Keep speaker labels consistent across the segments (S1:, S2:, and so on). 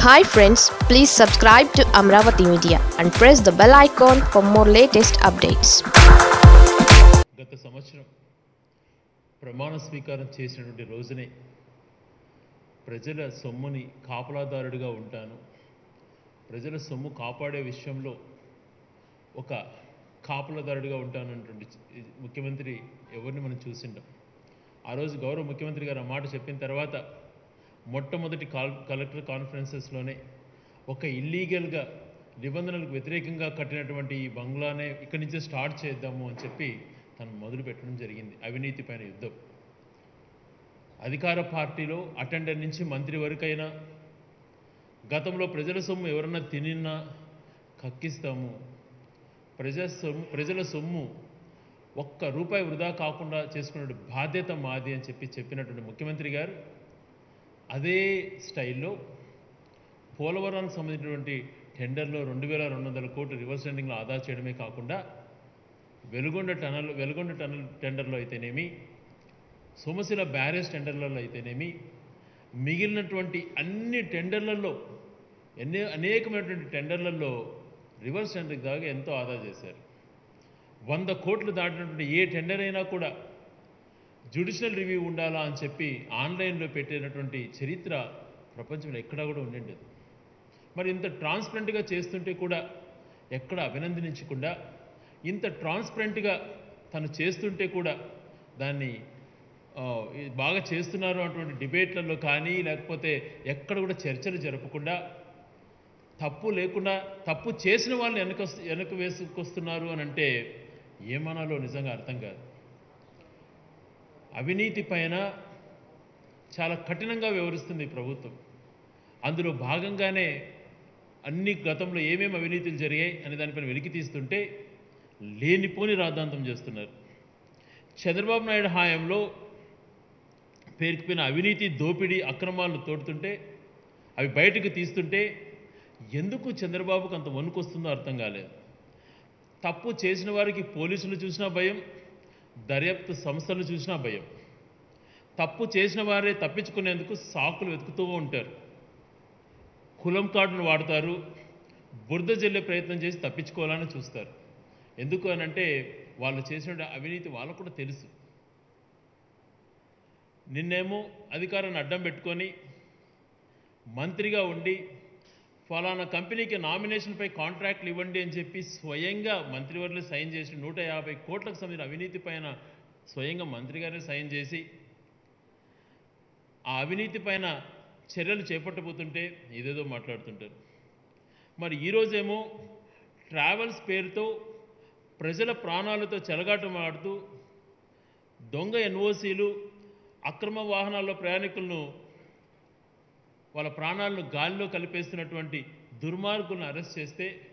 S1: Hi friends please subscribe to Amaravati media and press the bell icon for more latest updates
S2: గత సంవత్సరం ప్రమాణ స్వీకారం చేసినటువంటి రోజునే ప్రజల సొమ్ముని కాపలాదారుడిగా ఉంటాను. ప్రజల సొమ్ము కాపాడే విషయంలో ఒక కాపలాదారుడిగా ఉంటానన్నటువంటి ముఖ్యమంత్రి ఎవరిని మనం చూసింటాం ఆ రోజు గౌరవ ముఖ్యమంత్రి గారు ఆ మాట చెప్పిన తర్వాత మొట్టమొదటి కాల్ కలెక్టర్ కాన్ఫరెన్సెస్లోనే ఒక ఇల్లీగల్గా నిబంధనలకు వ్యతిరేకంగా కట్టినటువంటి ఈ బంగ్లానే ఇక్కడి నుంచే స్టార్ట్ చేద్దాము అని చెప్పి తను మొదలు పెట్టడం జరిగింది అవినీతి పైన యుద్ధం. అధికార పార్టీలో అటెండర్ నుంచి మంత్రి వరకైనా గతంలో ప్రజల సొమ్ము ఎవరన్నా తినినా కక్కిస్తాము. ప్రజల సొమ్ము ప్రజల సొమ్ము ఒక్క రూపాయి వృధా కాకుండా చేసుకున్న బాధ్యత మాది అని చెప్పి చెప్పినటువంటి ముఖ్యమంత్రి గారు అదే స్టైల్లో పోలవరానికి సంబంధించినటువంటి టెండర్లో రెండు వేల రెండు వందల కోట్లు రివర్స్ టెండింగ్లో ఆదా చేయడమే కాకుండా వెలుగొండ టనల్ వెలుగొండ టనల్ టెండర్లో అయితేనేమి సోమశిల బ్యారేజ్ టెండర్లలో అయితేనేమి మిగిలినటువంటి అన్ని టెండర్లలో ఎన్ని అనేకమైనటువంటి టెండర్లలో రివర్స్ టెండర్కి దాకా ఎంతో ఆదా చేశారు. వంద కోట్లు దాటినటువంటి ఏ టెండర్ అయినా కూడా జ్యుడిషియల్ రివ్యూ ఉండాలా అని చెప్పి ఆన్లైన్లో పెట్టినటువంటి చరిత్ర ప్రపంచంలో ఎక్కడా కూడా ఉండేది. మరి ఇంత ట్రాన్స్పరెంట్గా చేస్తుంటే కూడా ఎక్కడ అభినందించకుండా ఇంత ట్రాన్స్పరెంట్గా తను చేస్తుంటే కూడా దాన్ని బాగా చేస్తున్నారు అటువంటి డిబేట్లలో కానీ లేకపోతే ఎక్కడ కూడా చర్చలు జరపకుండా తప్పు లేకుండా తప్పు చేసిన వాళ్ళని వెనక వెనక వేసుకొస్తున్నారు అని అంటే ఏమనాలో నిజంగా అర్థం కాదు. అవినీతి పైన చాలా కఠినంగా వ్యవహరిస్తుంది ప్రభుత్వం. అందులో భాగంగానే అన్ని గతంలో ఏమేమి అవినీతులు జరిగాయి అనే దానిపైన వెలికి తీస్తుంటే లేనిపోని రాద్ధాంతం చేస్తున్నారు. చంద్రబాబు నాయుడు హాయంలో పేరుకుపోయిన అవినీతి దోపిడీ అక్రమాలను తోడుతుంటే అవి బయటకు తీస్తుంటే ఎందుకు చంద్రబాబుకు అంత వణుకొస్తుందో అర్థం కాలేదు. తప్పు చేసిన వారికి పోలీసులు చూసినా భయం దర్యాప్తు సంస్థలు చూసినా భయం. తప్పు చేసిన వారే తప్పించుకునేందుకు సాకులు వెతుకుతూ ఉంటారు. కులం కార్డును వాడతారు. బురద జల్లే ప్రయత్నం చేసి తప్పించుకోవాలని చూస్తారు. ఎందుకు అని అంటే వాళ్ళు చేసిన అవినీతి వాళ్ళకు కూడా తెలుసు. నిన్నేమో అధికారాన్ని అడ్డం పెట్టుకొని మంత్రిగా ఉండి ఫలానా కంపెనీకి నామినేషన్పై కాంట్రాక్ట్లు ఇవ్వండి అని చెప్పి స్వయంగా మంత్రివర్యులు సైన్ చేసి నూట యాభై కోట్లకు సంబంధించిన అవినీతి పైన స్వయంగా మంత్రి గారే సైన్ చేసి ఆ అవినీతి పైన చర్యలు చేపట్టబోతుంటే ఏదేదో మాట్లాడుతుంటారు. మరి ఈరోజేమో ట్రావెల్స్ పేరుతో ప్రజల ప్రాణాలతో చెలగాటమాడుతూ దొంగ ఎన్ఓసీలు అక్రమ వాహనాల్లో ప్రయాణికులను వాళ్ళ ప్రాణాలను గాలిలో కలిపేస్తున్నటువంటి దుర్మార్గులను అరెస్ట్ చేస్తే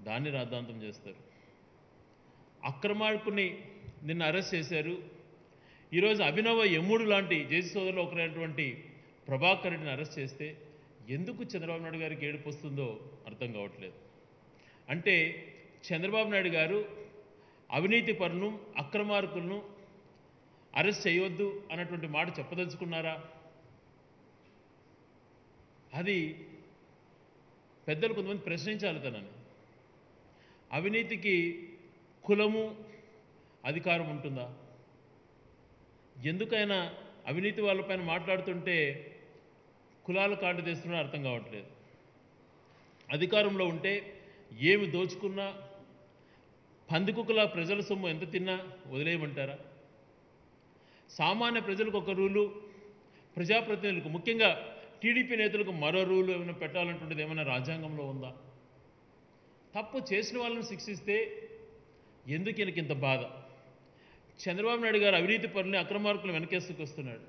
S2: దాన్ని రాద్ధాంతం చేస్తారు. అక్రమార్కుని నిన్న అరెస్ట్ చేశారు. ఈరోజు అభినవ యముడు లాంటి జేసీ సోదరులు ఒకరైనటువంటి ప్రభాకర్ రెడ్డిని అరెస్ట్ చేస్తే ఎందుకు చంద్రబాబు నాయుడు గారికి ఏడుపు వస్తుందో అర్థం కావట్లేదు. అంటే చంద్రబాబు నాయుడు గారు అవినీతి పరులను అక్రమార్కులను అరెస్ట్ చేయవద్దు అన్నటువంటి మాట చెప్పదలుచుకున్నారా? అది పెద్దలు కొంతమంది ప్రశ్నించాలి తనని. అవినీతికి కులము అధికారం ఉంటుందా? ఎందుకైనా అవినీతి వాళ్ళపైన మాట్లాడుతుంటే కులాల కాటు తెస్తున్నా అర్థం కావట్లేదు. అధికారంలో ఉంటే ఏమి దోచుకున్నా పందికుక్కల ప్రజల సొమ్ము ఎంత తిన్నా వదిలేయమంటారా? సామాన్య ప్రజలకు ఒక రూలు ప్రజాప్రతినిధులకు ముఖ్యంగా టీడీపీ నేతలకు మరో రూలు ఏమైనా పెట్టాలంటుండేది ఏమైనా రాజ్యాంగంలో ఉందా? తప్పు చేసిన వాళ్ళని శిక్షిస్తే ఎందుకు ఈయనకి ఇంత బాధ? చంద్రబాబు నాయుడు గారు అవినీతి పనులు అక్రమార్కులు వెనకేసుకొస్తున్నాడు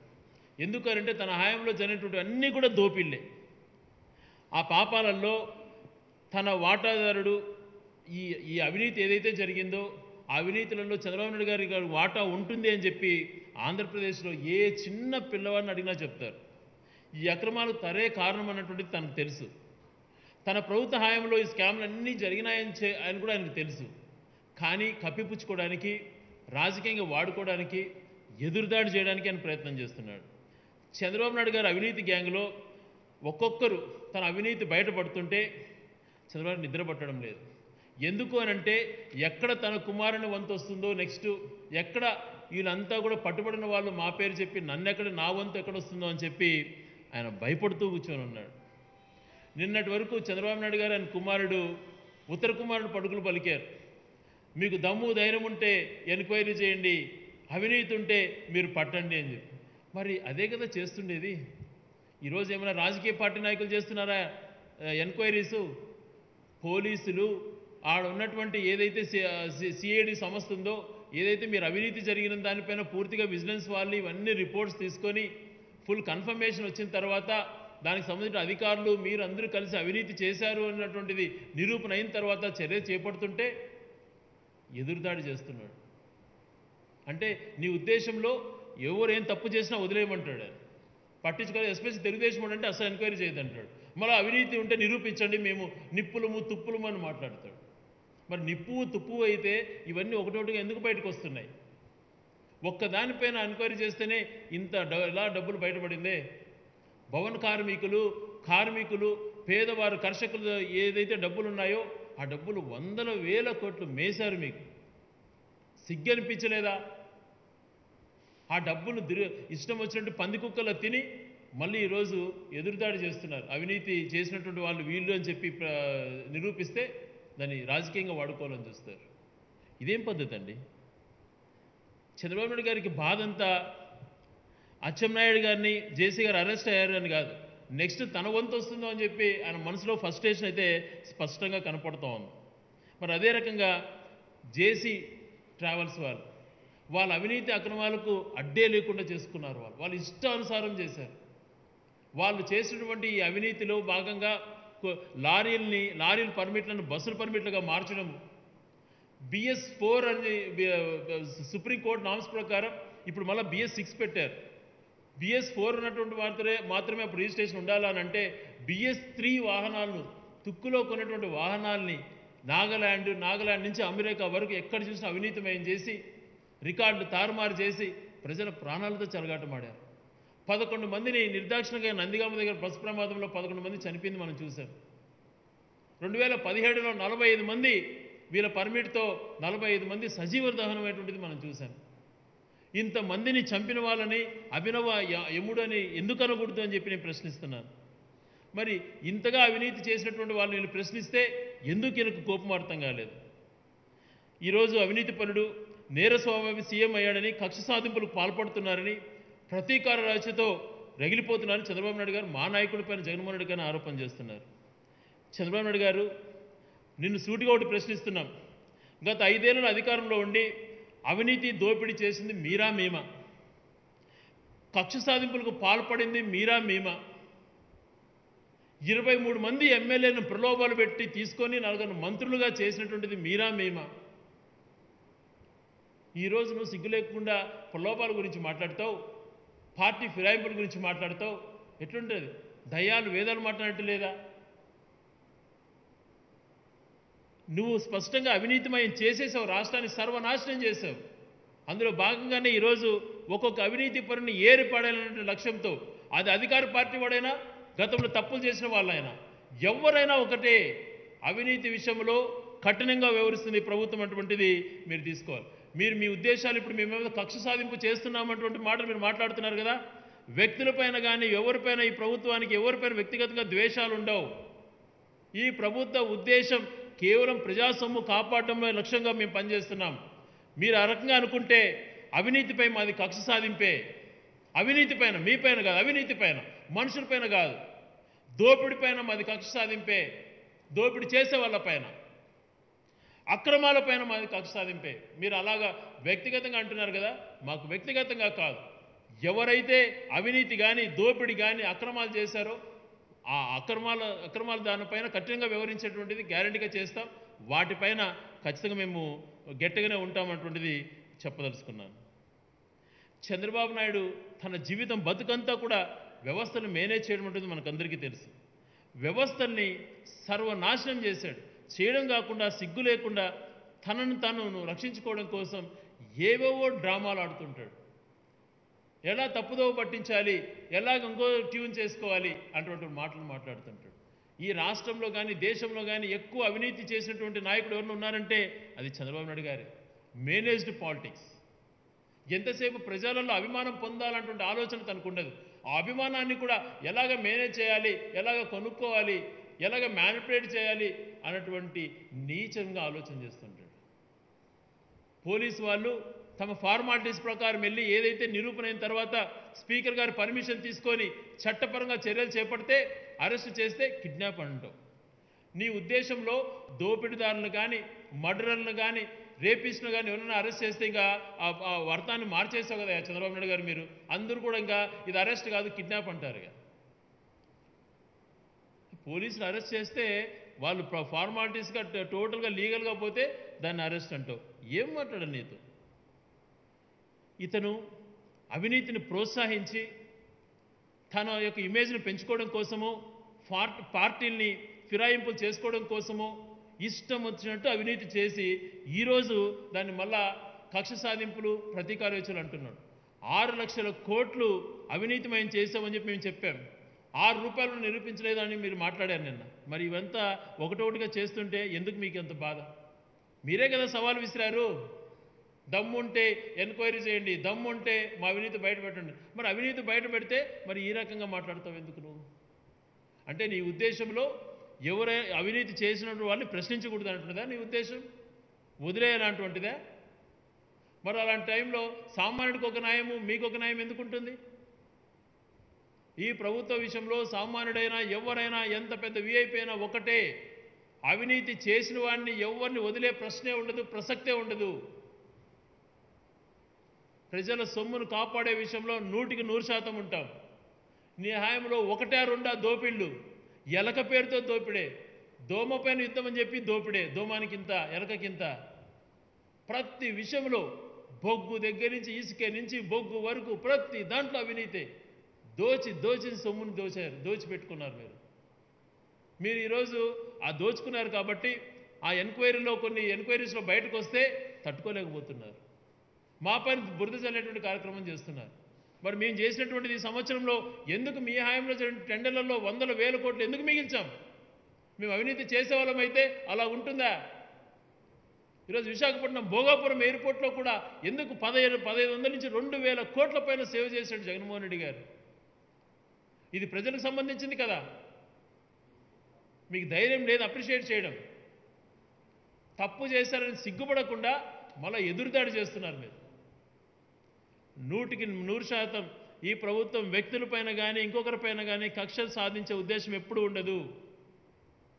S2: ఎందుకనంటే తన హయాంలో జరిగినటువంటి అన్నీ కూడా దోపిళ్ళే ఆ పాపాలలో తన వాటాదారుడు ఈ ఈ అవినీతి ఏదైతే జరిగిందో ఆ అవినీతులలో చంద్రబాబు నాయుడు గారి గారు వాటా ఉంటుంది అని చెప్పి ఆంధ్రప్రదేశ్లో ఏ చిన్న పిల్లవాడిని అడిగినా చెప్తారు. ఈ అక్రమాలు తరే కారణం అన్నటువంటిది తనకు తెలుసు. తన ప్రభుత్వ హయాంలో ఈ స్కామ్లు అన్నీ జరిగినాయని చే ఆయన కూడా ఆయనకు తెలుసు. కానీ కప్పిపుచ్చుకోవడానికి రాజకీయంగా వాడుకోవడానికి ఎదురుదాడి చేయడానికి ఆయన ప్రయత్నం చేస్తున్నాడు. చంద్రబాబునాయుడు గారి అవినీతి గ్యాంగ్లో ఒక్కొక్కరు తన అవినీతి బయటపడుతుంటే చంద్రబాబు నిద్ర పట్టడం లేదు. ఎందుకు అనంటే ఎక్కడ తన కుమారుని వంతు వస్తుందో నెక్స్ట్ ఎక్కడ వీళ్ళంతా కూడా పట్టుబడిన వాళ్ళు మా పేరు చెప్పి నన్ను ఎక్కడ నా వంతు ఎక్కడ వస్తుందో అని చెప్పి ఆయన భయపడుతూ కూర్చొని ఉన్నాడు. నిన్నటి వరకు చంద్రబాబు నాయుడు గారు ఆయన కుమారుడు ఉత్తర కుమారుడు పడుకులు పలికారు. మీకు దమ్ము ధైర్యం ఉంటే ఎంక్వైరీ చేయండి అవినీతి ఉంటే మీరు పట్టండి అని చెప్పి. మరి అదే కదా చేస్తుండేది. ఈరోజు ఏమైనా రాజకీయ పార్టీ నాయకులు చేస్తున్నారా ఎంక్వైరీసు పోలీసులు ఆడ ఉన్నటువంటి ఏదైతే సిఐడి సంస్థ ఉందో ఏదైతే మీరు అవినీతి జరిగిన దానిపైన పూర్తిగా విజిలెన్స్ వాళ్ళు ఇవన్నీ రిపోర్ట్స్ తీసుకొని ఫుల్ కన్ఫర్మేషన్ వచ్చిన తర్వాత దానికి సంబంధించిన అధికారులు మీరు అందరూ కలిసి అవినీతి చేశారు అన్నటువంటిది నిరూపణ అయిన తర్వాత చర్య చేపడుతుంటే ఎదురుదాడి చేస్తున్నాడు. అంటే నీ ఉద్దేశంలో ఎవరు ఏం తప్పు చేసినా వదిలేయమంటాడు. ఆయన. పట్టించుకోవాలి ఎస్పెషల్ తెలుగుదేశం అంటే అసలు ఎంక్వైరీ చేయదంటాడు. మళ్ళీ అవినీతి ఉంటే నిరూపించండి మేము నిప్పులము తుప్పులము అని మాట్లాడతాడు. మరి నిప్పు తుప్పు అయితే ఇవన్నీ ఒకటొకటిగా ఎందుకు బయటకు వస్తున్నాయి? ఒక్కదానిపైన ఎంక్వైరీ చేస్తేనే ఇంత డ- ఎలా డబ్బులు బయటపడిందే? భవన కార్మికులు కార్మికులు పేదవారు కర్షకులు ఏదైతే డబ్బులు ఉన్నాయో ఆ డబ్బులు వందల వేల కోట్లు మేశారు మీకు. సిగ్గనిపించలేదా? ఆ డబ్బులు ఇష్టం వచ్చినట్టు పంది కుక్కలు తిని మళ్ళీ ఈరోజు ఎదురుదాడి చేస్తున్నారు. అవినీతి చేసినటువంటి వాళ్ళు వీళ్ళు అని చెప్పి ప్ర- నిరూపిస్తే దాన్ని రాజకీయంగా వాడుకోవాలని చూస్తారు. ఇదేం పద్ధతి అండి? చంద్రబాబు నాయుడు గారికి బాధ అంతా అచ్చెన్నాయుడు గారిని జేసీ గారు అరెస్ట్ అయ్యారు అని కాదు. నెక్స్ట్ తన వంతు వస్తుందో అని చెప్పి ఆయన మనసులో ఫస్టేషన్ అయితే స్పష్టంగా కనపడుతూ ఉంది. మరి అదే రకంగా జేసీ ట్రావెల్స్ వాళ్ళు వాళ్ళ అవినీతి అక్రమాలకు అడ్డే లేకుండా చేసుకున్నారు వాళ్ళు. వాళ్ళు ఇష్టానుసారం చేశారు. వాళ్ళు చేసినటువంటి ఈ అవినీతిలో భాగంగా లారీలని లారీల్ని లారీల పర్మిట్లను బస్సుల పర్మిట్లుగా మార్చడం బిఎస్ ఫోర్ అని సుప్రీంకోర్టు నామ్స్ ప్రకారం ఇప్పుడు మళ్ళీ బిఎస్ సిక్స్ పెట్టారు. బిఎస్ ఫోర్ ఉన్నటువంటి మాత్రమే మాత్రమే అప్పుడు రిజిస్ట్రేషన్ ఉండాలని అంటే బిఎస్ త్రీ వాహనాలను తుక్కులో కొన్నటువంటి వాహనాల్ని నాగాల్యాండ్ నాగాల్యాండ్ నుంచి అమెరికా వరకు ఎక్కడ చూసినా అవినీతమయం చేసి రికార్డులు తారుమారు చేసి ప్రజల ప్రాణాలతో చెలగాటమాడారు పదకొండు మందిని నిర్దాక్షిణంగా నందిగామ దగ్గర బస్సు ప్రమాదంలో పదకొండు మంది చనిపోయింది మనం చూసాం రెండు వేల పదిహేడులో నలభై ఐదు మంది వీళ్ళ పర్మిట్తో నలభై ఐదు మంది సజీవ దహనమైనటువంటిది మనం చూసాం ఇంతమందిని చంపిన వాళ్ళని అభినవ యముడని అని ఎందుకు అనకూడదు అని చెప్పి నేను ప్రశ్నిస్తున్నాను. మరి ఇంతగా అవినీతి చేసినటువంటి వాళ్ళని నేను ప్రశ్నిస్తే ఎందుకు ఈయనకు కోపం అర్థం కాలేదు? ఈరోజు అవినీతి పరుడు నేరస్వామి సీఎం అయ్యాడని కక్ష సాధింపులకు పాల్పడుతున్నారని ప్రతీకార రాశితో రగిలిపోతున్నారని చంద్రబాబు నాయుడు గారు మా నాయకుడి పైన జగన్మోహన్ రెడ్డి గారిని ఆరోపణ చేస్తున్నారు. చంద్రబాబు నాయుడు గారు నిన్ను సూటిగా ఒకటి ప్రశ్నిస్తున్నాం. గత ఐదేళ్ళ అధికారంలో ఉండి అవినీతి దోపిడీ చేసింది మీరా మేమా? కక్ష సాధింపులకు పాల్పడింది మీరా మేమా? ఇరవై మూడు మంది ఎమ్మెల్యేలను ప్రలోభాలు పెట్టి తీసుకొని నలుగురు మంత్రులుగా చేసినటువంటిది మీరా మేమా? ఈరోజు నువ్వు సిగ్గు లేకుండా ప్రలోభాల గురించి మాట్లాడతావు పార్టీ ఫిరాయింపుల గురించి మాట్లాడతావు. ఎట్లుంటుంది? దయ్యాలు వేదాలు మాట్లాడట్టు లేదా? నువ్వు స్పష్టంగా అవినీతిమయం చేసేసావు రాష్ట్రాన్ని సర్వనాశనం చేసావు. అందులో భాగంగానే ఈరోజు ఒక్కొక్క అవినీతి పరుని ఏరిపడాలనే లక్ష్యంతో అది అధికార పార్టీ వాడైనా గతంలో తప్పులు చేసిన వాళ్ళైనా ఎవరైనా ఒకటే అవినీతి విషయంలో కఠినంగా వ్యవహరిస్తుంది ప్రభుత్వం అటువంటిది మీరు తీసుకోవాలి. మీరు మీ ఉద్దేశాలు ఇప్పుడు మేము కక్ష సాధింపు చేస్తున్నామన్నటువంటి మాటలు మీరు మాట్లాడుతున్నారు కదా? వ్యక్తులపైన కానీ ఎవరిపైన ఈ ప్రభుత్వానికి ఎవరిపైన వ్యక్తిగతంగా ద్వేషాలు ఉండవు ఈ ప్రభుత్వ ఉద్దేశం కేవలం ప్రజాసొమ్ము కాపాడటంలో లక్ష్యంగా మేము పనిచేస్తున్నాం. మీరు ఆ రకంగా అనుకుంటే అవినీతిపై మాది కక్ష సాధింపే. అవినీతి పైన మీ పైన కాదు అవినీతి పైన మనుషుల పైన కాదు. దోపిడి పైన మాది కక్ష సాధింపే దోపిడి చేసే వాళ్ళ పైన. అక్రమాల పైన మాది కక్ష సాధింపే. మీరు అలాగా వ్యక్తిగతంగా అంటున్నారు కదా మాకు వ్యక్తిగతంగా కాదు. ఎవరైతే అవినీతి కానీ దోపిడి కానీ అక్రమాలు చేశారో ఆ అక్రమాల అక్రమాల దానిపైన కఠినంగా వివరించేటువంటిది గ్యారంటీగా చేస్తాం. వాటిపైన ఖచ్చితంగా మేము గట్టిగానే ఉంటామంటువంటిది చెప్పదలుచుకున్నాను. చంద్రబాబు నాయుడు తన జీవితం బతుకంతా కూడా వ్యవస్థను మేనేజ్ చేయడం ఉంటుంది మనకందరికీ తెలుసు. వ్యవస్థల్ని సర్వనాశనం చేశాడు. చేయడం కాకుండా సిగ్గు లేకుండా తనను తను రక్షించుకోవడం కోసం ఏవేవో డ్రామాలు ఆడుతుంటాడు. ఎలా తప్పుదోవ పట్టించాలి ఎలాగ ఇంకో ట్యూన్ చేసుకోవాలి అటువంటి మాటలు మాట్లాడుతుంటాడు. ఈ రాష్ట్రంలో కానీ దేశంలో కానీ ఎక్కువ అవినీతి చేసినటువంటి నాయకుడు ఎవరు ఉన్నారంటే అది చంద్రబాబు నాయుడు గారే. మేనేజ్డ్ పాలిటిక్స్ ఎంతసేపు ప్రజలలో అభిమానం పొందాలన్నటువంటి ఆలోచన తనకు ఉండదు ఆ అభిమానాన్ని కూడా ఎలాగ మేనేజ్ చేయాలి ఎలాగ కొనుక్కోవాలి ఎలాగ మ్యానిపులేట్ చేయాలి అన్నటువంటి నీచంగా ఆలోచన చేస్తుంటాడు. పోలీస్ వాళ్ళు తమ ఫార్మాలిటీస్ ప్రకారం వెళ్ళి ఏదైతే నిరూపణ అయిన తర్వాత స్పీకర్ గారి పర్మిషన్ తీసుకొని చట్టపరంగా చర్యలు చేపడితే అరెస్ట్ చేస్తే కిడ్నాప్ అంటాం నీ ఉద్దేశంలో దోపిడీదారులను కానీ మర్డరర్లను కానీ రేపిస్ట్ను కానీ ఎవరైనా అరెస్ట్ చేస్తే ఇంకా ఆ వర్తాన్ని మార్చేస్తావు కదా చంద్రబాబు నాయుడు గారు మీరు. అందరూ కూడా ఇంకా ఇది అరెస్ట్ కాదు కిడ్నాప్ అంటారు ఇక. పోలీసులు అరెస్ట్ చేస్తే వాళ్ళు ఫార్మాలిటీస్గా టోటల్గా లీగల్గా పోతే దాన్ని అరెస్ట్ అంటావు. ఏం మాట్లాడను నీతో? ఇతను అవినీతిని ప్రోత్సహించి తన యొక్క ఇమేజ్ని పెంచుకోవడం కోసము పార్టీల్ని ఫిరాయింపులు చేసుకోవడం కోసము ఇష్టం వచ్చినట్టు అవినీతి చేసి ఈరోజు దాన్ని మళ్ళా కక్ష సాధింపులు ప్రతీకారోచనలు అంటున్నాడు. ఆరు లక్షల కోట్లు అవినీతిమయం చేసామని చెప్పి మేము చెప్పాం. ఆరు రూపాయలు నిరూపించలేదని మీరు మాట్లాడారు నిన్న. మరి ఇవంతా ఒకటొకటిగా చేస్తుంటే ఎందుకు మీకు ఎంత బాధ? మీరే కదా సవాల్ విసిరారు. దమ్ముంటే ఎంక్వైరీ చేయండి దమ్ముంటే మా అవినీతి బయట పెట్టండి. మరి అవినీతి బయట పెడితే మరి ఈ రకంగా మాట్లాడతావు ఎందుకు నువ్వు? అంటే నీ ఉద్దేశంలో ఎవరై అవినీతి చేసినటువంటి వాళ్ళని ప్రశ్నించకూడదు అంటున్నదా నీ ఉద్దేశం? వదిలేయాలంటువంటిదా మరి అలాంటి టైంలో సామాన్యుడికి ఒక న్యాయము మీకు ఒక న్యాయం ఎందుకు ఉంటుంది? ఈ ప్రభుత్వ విషయంలో సామాన్యుడైనా ఎవరైనా ఎంత పెద్ద విఐపి అయినా ఒకటే. అవినీతి చేసిన వాడిని ఎవరిని వదిలే ప్రశ్నే ఉండదు ప్రసక్తే ఉండదు. ప్రజల సొమ్మును కాపాడే విషయంలో నూటికి నూరు శాతం ఉంటాం. నీ హాయంలో ఒకటే రెండా దోపిళ్ళు. ఎలక పేరుతో దోపిడే. దోమ పైన యుద్ధం అని చెప్పి దోపిడే. దోమానికింత ఎలకకింత ప్రతి విషయంలో బొగ్గు దగ్గర నుంచి ఇసుక నుంచి బొగ్గు వరకు ప్రతి దాంట్లో అవినీతే. దోచి దోచిన సొమ్ముని దోచారు దోచిపెట్టుకున్నారు మీరు. మీరు ఈరోజు ఆ దోచుకున్నారు కాబట్టి ఆ ఎంక్వైరీలో కొన్ని ఎంక్వైరీస్లో బయటకు వస్తే తట్టుకోలేకపోతున్నారు. మా పైన బురద చల్లేటువంటి కార్యక్రమం చేస్తున్నారు. మరి మేము చేసినటువంటిది ఈ సంవత్సరంలో ఎందుకు మీ హాయంలో టెండర్లలో వందల వేల కోట్లు ఎందుకు మిగిల్చాం? మేము అవినీతి చేసేవాళ్ళం అయితే అలా ఉంటుందా? ఈరోజు విశాఖపట్నం భోగాపురం ఎయిర్పోర్ట్లో కూడా ఎందుకు పదహేను పదహైదు వందల నుంచి రెండు వేల కోట్ల పైన సేవ్ చేశాడు జగన్మోహన్ రెడ్డి గారు. ఇది ప్రజలకు సంబంధించింది కదా. మీకు ధైర్యం లేదు అప్రిషియేట్ చేయడం. తప్పు చేశారని సిగ్గుపడకుండా మళ్ళీ ఎదురుదాడి చేస్తున్నారు మీరు. నూటికి నూరు శాతం ఈ ప్రభుత్వం వ్యక్తులపైన కానీ ఇంకొకరిపైన కానీ కక్షలు సాధించే ఉద్దేశం ఎప్పుడూ ఉండదు.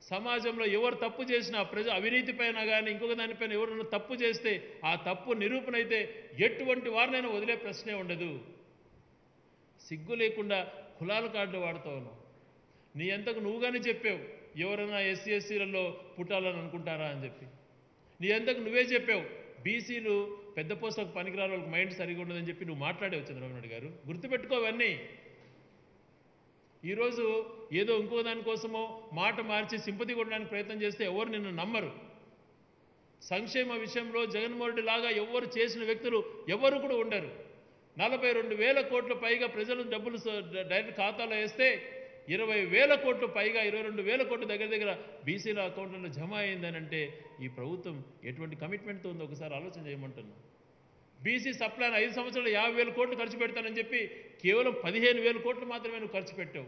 S2: సమాజంలో ఎవరు తప్పు చేసినా ప్రజ అవినీతి పైన కానీ ఇంకొక దానిపైన ఎవరైనా తప్పు చేస్తే ఆ తప్పు నిరూపణ అయితే ఎటువంటి వారినైనా వదిలే ప్రశ్నే ఉండదు. సిగ్గు లేకుండా కులాల కార్డులు వాడుతూ ఉన్నావు. నీ ఎంతకు నువ్వు కానీ చెప్పావు ఎవరైనా ఎస్సీ ఎస్సీలలో పుట్టాలని అనుకుంటారా అని చెప్పి. నీ ఎంతకు నువ్వే చెప్పావు బీసీలు పెద్ద పోస్టులకు పనికిరాని వాళ్ళకి మైండ్ సరిగా ఉండదని చెప్పి నువ్వు మాట్లాడావు చంద్రబాబు నాయుడు గారు. గుర్తుపెట్టుకోవన్నీ ఈరోజు ఏదో ఇంకో దానికోసమో మాట మార్చి సింపతి కొట్టడానికి ప్రయత్నం చేస్తే ఎవరు నిన్ను నమ్మరు. సంక్షేమ విషయంలో జగన్మోహన్ రెడ్డి లాగా ఎవరు చేసిన వ్యక్తులు ఎవరు కూడా ఉండరు. నలభై రెండు వేల కోట్ల పైగా ప్రజలు డబ్బులు డైరెక్ట్ ఖాతాలో వేస్తే ఇరవై వేల కోట్లు పైగా ఇరవై రెండు వేల కోట్లు దగ్గర దగ్గర బీసీల అకౌంట్లలో జమ అయిందని అంటే ఈ ప్రభుత్వం ఎటువంటి కమిట్మెంట్తో ఉందో ఒకసారి ఆలోచన చేయమంటున్నా. బీసీ సప్లాన్ ఐదు సంవత్సరాలు యాభై వేల కోట్లు ఖర్చు పెడతానని చెప్పి కేవలం పదిహేను వేల కోట్లు మాత్రమే నువ్వు ఖర్చు పెట్టావు.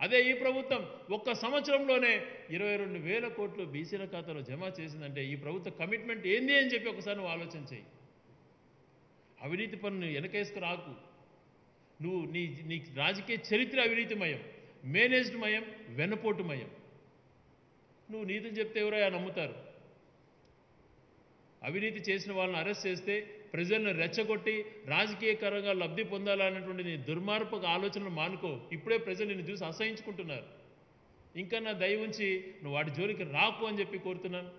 S2: అదే ఈ ప్రభుత్వం ఒక్క సంవత్సరంలోనే ఇరవై రెండు వేల కోట్లు బీసీల ఖాతాలో జమ చేసిందంటే ఈ ప్రభుత్వ కమిట్మెంట్ ఏంది అని చెప్పి ఒకసారి నువ్వు ఆలోచన చేయి. అవినీతి పనులు వెనకేసుకు రాకు. నువ్వు నీ నీ రాజకీయ చరిత్ర అవినీతిమయం. మేనేజ్డ్ మయం వెనపోటు మయం నువ్వు నీతిని చెప్తే ఎవరో నమ్ముతారు. అవినీతి చేసిన వాళ్ళని అరెస్ట్ చేస్తే ప్రజలను రెచ్చగొట్టి రాజకీయకరంగా లబ్ధి పొందాలన్నటువంటి నీ దుర్మార్పక ఆలోచనలు మానుకో. ఇప్పుడే ప్రజలు నిన్ను చూసి అసహించుకుంటున్నారు. ఇంకా నా దయ ఉంచి నువ్వు వాటి జోలికి రాకు అని చెప్పి కోరుతున్నాను.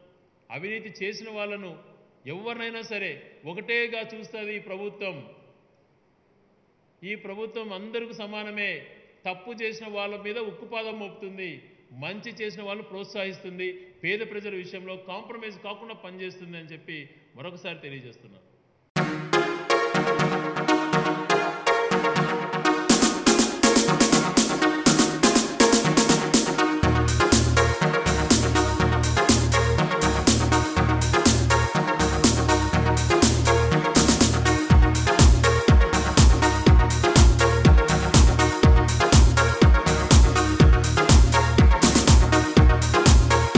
S2: అవినీతి చేసిన వాళ్ళను ఎవరినైనా సరే ఒకటేగా చూస్తుంది ఈ ప్రభుత్వం. ఈ ప్రభుత్వం అందరికీ సమానమే. తప్పు చేసిన వాళ్ళ మీద ఉక్కుపాదం మోపుతుంది మంచి చేసిన వాళ్ళు ప్రోత్సహిస్తుంది పేద ప్రజల విషయంలో కాంప్రమైజ్ కాకుండా పనిచేస్తుంది అని చెప్పి మరొకసారి తెలియజేస్తున్నాను.